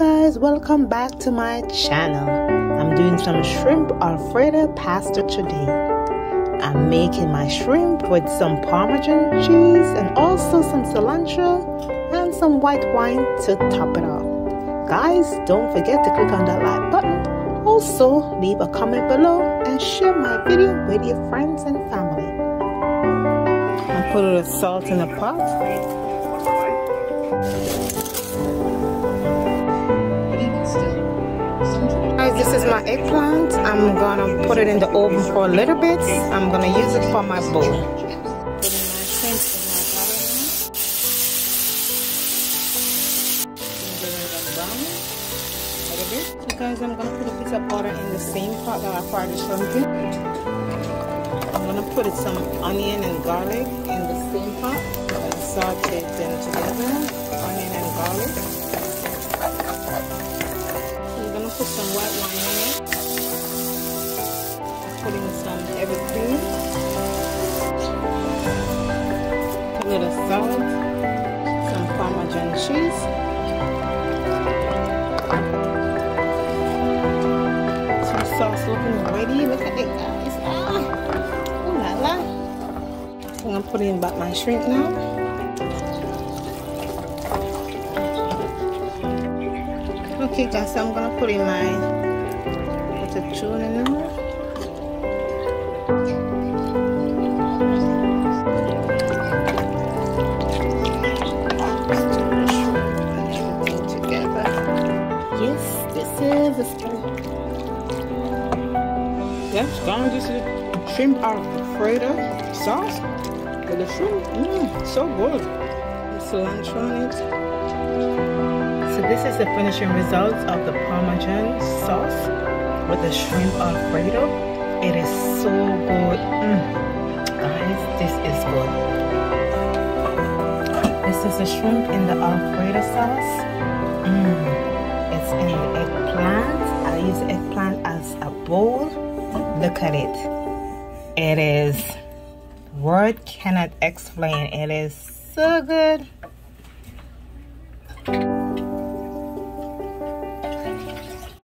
guys welcome back to my channel. I'm doing some shrimp alfredo pasta today. I'm making my shrimp with some parmesan cheese and also some cilantro and some white wine to top it off. Guys don't forget to click on that like button. Also leave a comment below and share my video with your friends and family. I put a little salt in the pot is my eggplant. I'm gonna put it in the oven for a little bit. I'm gonna use it for my bowl. So guys, I'm gonna put a piece of butter in the same pot that I fried the shrimp in. I'm gonna put some onion and garlic in the same pot and saute them together. Onion and garlic put some white wine in it. Putting some heavy cream. A little salt. Some Parmesan cheese. Some sauce looking ready. Look at it guys. Ah. Ooh la la. I'm gonna put in back my shrimp now. Okay guys, I'm gonna put in my put the tuna in there. Yes, this is a spoon. Yes, guys, this is shrimp alfredo sauce with the shrimp. Mmm, so good. Cilantro on it. This is the finishing results of the Parmesan sauce with the shrimp alfredo. It is so good. Mm. Guys, this is good. This is the shrimp in the alfredo sauce. Mm. It's in the eggplant. I use eggplant as a bowl. Look at it. It is, word cannot explain. It is so good.